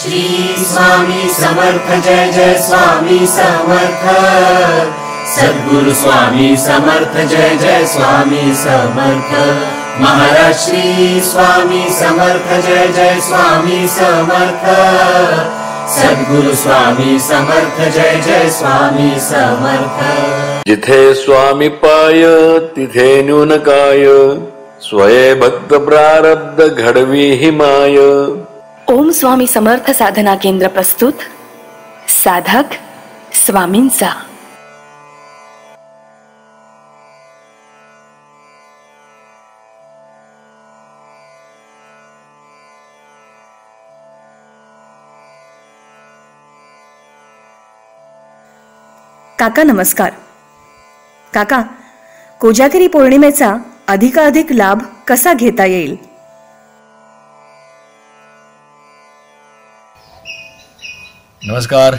श्री स्वामी समर्थ जय जय स्वामी समर्थ। सद्गुरु स्वामी समर्थ जय जय स्वामी समर्थ। महाराज श्री स्वामी समर्थ जय जय स्वामी समर्थ। सद्गुरु स्वामी समर्थ जय जय स्वामी समर्थ। जिथे स्वामी पाय तिथे न्यून काय स्वये भक्त प्रारब्ध घडवी हि माय ओम स्वामी समर्थ साधना केंद्र प्रस्तुत. साधक स्वामींचा. काका नमस्कार. काका कोजागिरी पौर्णिमेचा अधिकाधिक लाभ कसा घेता येईल? नमस्कार.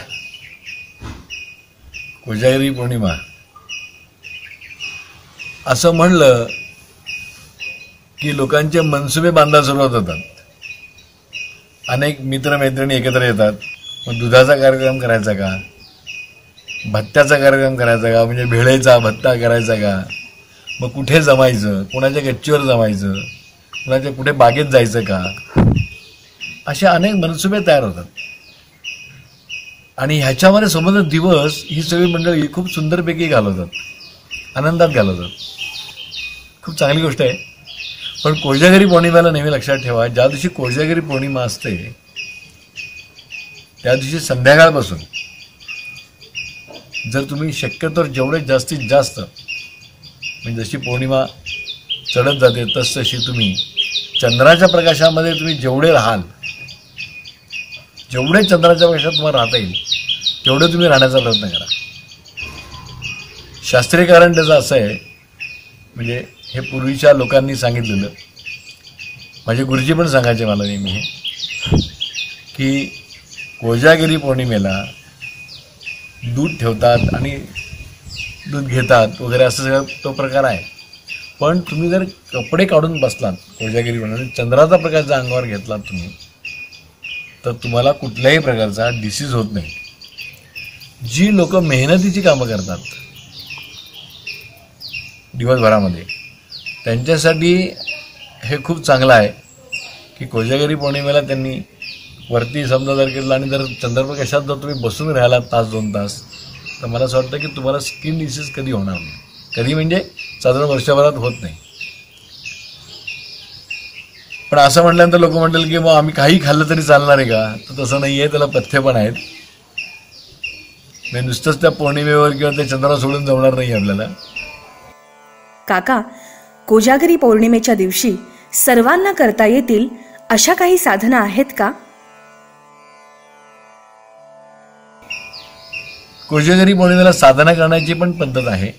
कोजागिरी पौर्णिमा. असं म्हणलं की लोकांचे मनसुबे बांधायला सुरुवात होतात. अनेक मित्रमैत्रिणी एकत्र येतात. मग दुधाचा कार्यक्रम करायचा का? भत्त्याचा कार्यक्रम करायचा का? म्हणजे भेळेचा भत्ता करायचा का? मग कुठे जमायचं? कोणाच्या गच्चीवर जमायचं? कुणाच्या कुठे बागेत जायचं का? असे अनेक मनसुबे तयार होतात. आणि ह्याच्यामध्ये संबंध दिवस ही सगळी मंडळी खूप सुंदरपैकी घालवतात. आनंदात घालवतात. खूप चांगली गोष्ट आहे. पण कोळजागिरी पौर्णिमेला नेहमी लक्षात ठेवा ज्या दिवशी कोळजागिरी पौर्णिमा असते त्या दिवशी संध्याकाळपासून जर तुम्ही शक्यतो जेवढे जास्तीत जास्त म्हणजे जशी पौर्णिमा चढत जाते तस तशी तुम्ही चंद्राच्या प्रकाशामध्ये तुम्ही जेवढे राहाल जेवढे चंद्राच्या प्रकाशात तुम्हाला राहता येईल तेवढे तुम्ही राहण्याचा प्रयत्न करा. शास्त्रीय कारण त्याचं असं आहे म्हणजे हे पूर्वीच्या लोकांनी सांगितलेलं. माझे गुरुजी पण सांगायचे मला नेहमी हे की कोजागिरी पौर्णिमेला दूध ठेवतात आणि दूध घेतात वगैरे असं सगळं तो प्रकार आहे. पण तुम्ही जर कपडे काढून बसलात कोजागिरी पौर्णिमे चंद्राचा प्रकाश जर अंगावर घेतलात तुम्ही तर तुम्हाला कुठल्याही प्रकारचा डिसीज होत नाही. जी लोक मेहनतीची कामं करतात दिवसभरामध्ये त्यांच्यासाठी हे खूप चांगलं आहे की कोजागिरी पौर्णिमेला त्यांनी वरती समजा जर केलं आणि जर चंद्रप्रकाशात जर तुम्ही बसून राहिला तास दोन तास तर मला असं वाटतं की तुम्हाला स्किन डिसीज कधी होणार नाही. कधी म्हणजे साधारण वर्षभरात होत नाही. पण असं म्हटल्यानंतर लोक म्हणतील की मग आम्ही काही खाल्लं तरी चालणार आहे का? तर तसं नाही आहे त्याला पथ्य पण आहेत. म्हणजे नुसतंच त्या पौर्णिमेवर किंवा त्या चंद्राला सोडून जमणार नाही आपल्याला. काका कोजागिरी पौर्णिमेच्या दिवशी सर्वांना करता येतील अशा काही साधना आहेत का? कोजागिरी पौर्णिमेला साधना करण्याची पण पद्धत आहे.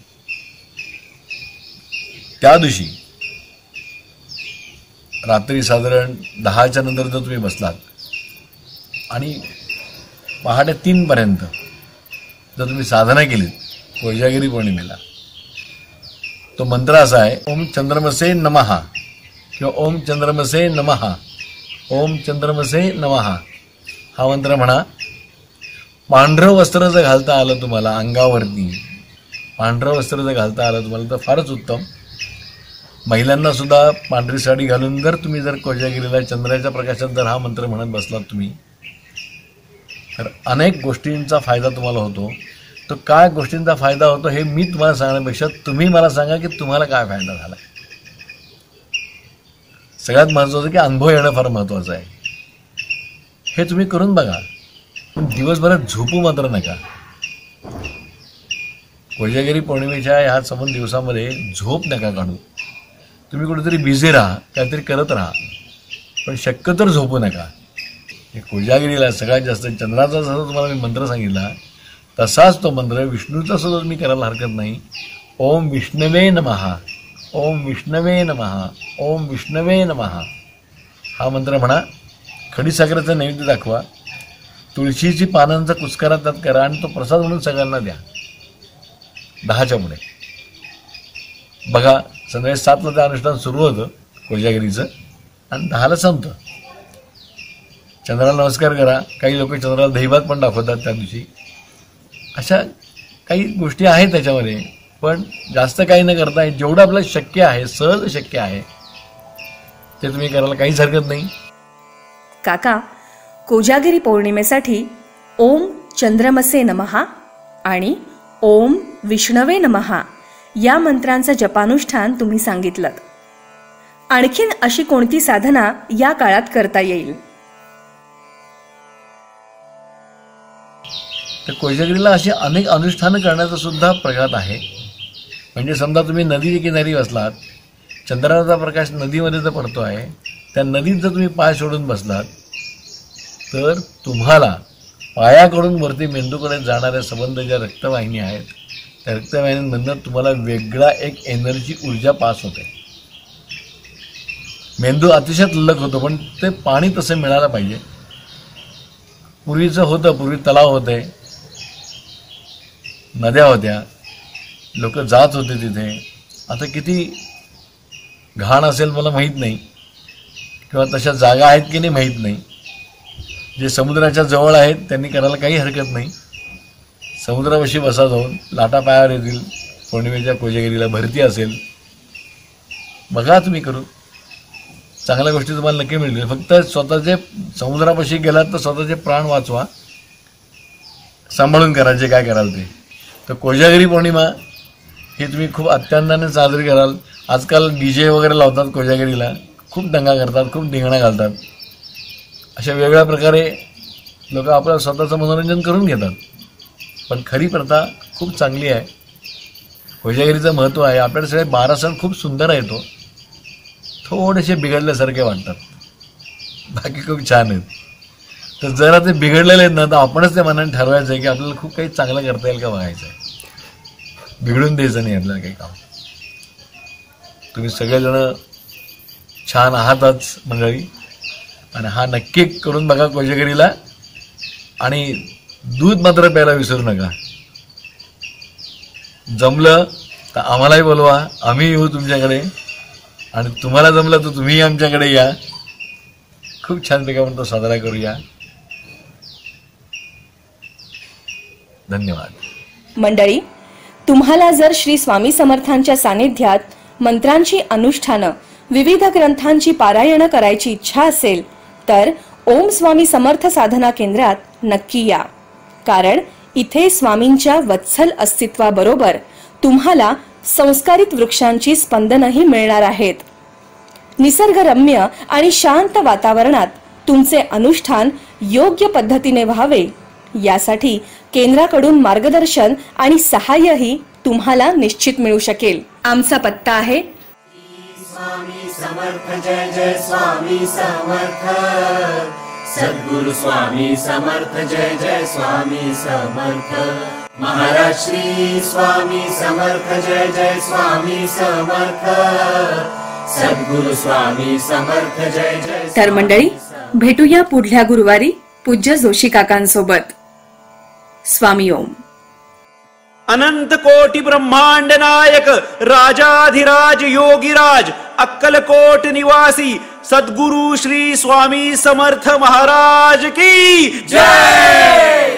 त्या दिवशी रात्री साधारण दहाच्या नंतर जर तुम्ही बसलात. आणि पहाटे तीनपर्यंत जर तुम्ही साधना केलीत कोजागिरी पौर्णिमेला तो मंत्र असा आहे ओम चंद्रमसे नमहा किंवा ओम चंद्रमसे नमहा ओम चंद्रमसे नमहा. हा मंत्र म्हणा पांढरं वस्त्र जर घालता आलं तुम्हाला अंगावरती पांढरं वस्त्र जर घालता आलं तुम्हाला तर फारच उत्तम. महिलांना सुद्धा पांढरी साडी घालून जर तुम्ही जर कोजागिरीला चंद्राच्या प्रकाशात जर हा मंत्र म्हणत बसलात तुम्ही तर अनेक गोष्टींचा फायदा तुम्हाला होतो. तो काय गोष्टींचा फायदा होतो हे मी तुम्हाला सांगण्यापेक्षा तुम्ही मला सांगा की तुम्हाला काय फायदा झाला. सगळ्यात महत्त्वाचं की अनुभव येणं फार महत्त्वाचं आहे. हे तुम्ही करून बघा. पण दिवसभरात झोपू मात्र नका. कोजागिरी पौर्णिमेच्या ह्या समोर दिवसामध्ये झोप नका काढू. तुम्ही कुठेतरी बिझी राहा काहीतरी करत राहा. पण शक्य तर झोपू नका. हे कोजागिरीला सगळ्यात जास्त चंद्राचा जसा तुम्हाला मी मंत्र सांगितला तसाच तो मंत्र विष्णूचा सुद्धा तुम्ही करायला हरकत नाही. ओम विष्णवे नमहा ओम विष्णवे नमहा ओम विष्णवे नमहा हा मंत्र म्हणा खडीसागराचं नैवेद्य दाखवा. तुळशीची पानांचा कुस्करा त्यात करा आणि तो प्रसाद म्हणून सगळ्यांना द्या. दहाच्या पुढे बघा संध्याकाळी सातला ते अनुष्ठान सुरू होतं कोजागिरीचं आणि दहाला संपतं. चंद्राला नमस्कार करा. काही लोक चंद्राला दहीभात पण दाखवतात त्या दिवशी. अशा काही गोष्टी आहेत त्याच्यामध्ये पण जास्त काही न करता जेवढं आपल्याला शक्य आहे सहज शक्य आहे ते तुम्ही करायला काहीच हरकत नाही. काका कोजागिरी पौर्णिमेसाठी ओम चंद्रमसे नमहा आणि ओम विष्णवे नमहा या मंत्रांचं जपानुष्ठान तुम्ही सांगितलं आणखीन अशी कोणती साधना या काळात करता येईल? तर कोजागिरीला अशी अनेक अनुष्ठानं करण्याचा सुद्धा प्रघात आहे. म्हणजे समजा तुम्ही नदी किनारी बसलात चंद्राचा प्रकाश नदीमध्ये जर पडतो आहे त्या नदीत जर तुम्ही पाय सोडून बसलात तर तुम्हाला पायाकडून वरती मेंदूकडे जाणाऱ्या संबंध ज्या रक्तवाहिनी आहेत. त्या रक्तवाहिन्यांमधनं तुम्हाला वेगळा एक एनर्जी ऊर्जा पास होते. मेंदू अतिशय तल्लक होतो पण ते पाणी तसं मिळालं पाहिजे. पूर्वीचं होतं पूर्वी तलाव होते नद्या होत्या लोक जात होते तिथे. आता किती घाण असेल मला माहीत नाही किंवा तशा जागा आहेत की नाही माहीत नाही. जे समुद्राच्या जवळ आहेत त्यांनी करायला काही हरकत नाही. समुद्रापाशी बसा जाऊन लाटा पायावर येतील पौर्णिमेच्या कोजागिरीला भरती असेल बघा तुम्ही करू. चांगल्या गोष्टी तुम्हाला नक्की मिळतील. फक्त स्वतःचे समुद्रापाशी गेलात तर स्वतःचे प्राण वाचवा. सांभाळून करा जे काय कराल ते. तर कोजागिरी पौर्णिमा ही तुम्ही खूप अत्यानंदाने साजरी कराल. आजकाल डी जे वगैरे लावतात कोजागिरीला. खूप दंगा करतात खूप धिंगणा घालतात. अशा वेगळ्या प्रकारे लोक आपलं स्वतःचं मनोरंजन करून घेतात. पण खरी प्रथा खूप चांगली आहे. कोजागिरीचं महत्त्व आहे. आपल्याला सगळे बारा सण खूप सुंदर आहे तो हो. थोडेसे बिघडल्यासारखे वाटतात. बाकी खूप छान आहेत. तर जरा ते बिघडलेले आहेत ना तर आपणच ते मनाने ठरवायचं आहे की आपल्याला खूप काही चांगलं करता येईल का बघायचं आहे. बिघडून द्यायचं नाही आपल्याला काही काम. तुम्ही सगळेजण छान आहातच मंडळी. आणि हा नक्की करून बघा कोजागिरीला आणि दूध मात्र प्यायला विसरू नका. जमलं तर आम्हालाही बोलवा. आम्ही येऊ तुमच्याकडे. आणि तुम्हाला जमलं तर तुम्ही आमच्याकडे या. खूप छान पैकी आपण तो साजरा करूया. धन्यवाद. मंडळी तुम्हाला जर श्री स्वामी समर्थांच्या सानिध्यात मंत्रांची अनुष्ठानं विविध ग्रंथांची पारायणं करायची इच्छा असेल तर ओम स्वामी समर्थ साधना केंद्रात नक्की या. कारण इथे स्वामींच्या वत्सल अस्तित्वाबरोबर तुम्हाला संस्कारित वृक्षांची स्पंदनही मिळणार आहेत. निसर्गरम्य आणि शांत वातावरणात तुमचे अनुष्ठान योग्य पद्धतीने व्हावे यासाठी केंद्राकडून मार्गदर्शन आणि सहाय्यही तुम्हाला निश्चित मिळू शकेल. आमचा पत्ता आहे. स्वामी समर्थ जय जय स्वामी समर्थ. सद्गुरु स्वामी समर्थ जय जय स्वामी समर्थ। महाराज श्री स्वामी समर्थ जय जय स्वामी समर्थ। सद्गुरु स्वामी समर्थ जय जय तर मंडळी भेटूया पुढल्या गुरुवारी पूज्य जोशी काकांसोबत. स्वामी ओम. अनंत कोटी ब्रह्मांड नायक राजाधिराज योगीराज अक्कलकोट निवासी सद्गुरु श्री स्वामी समर्थ महाराज की जय!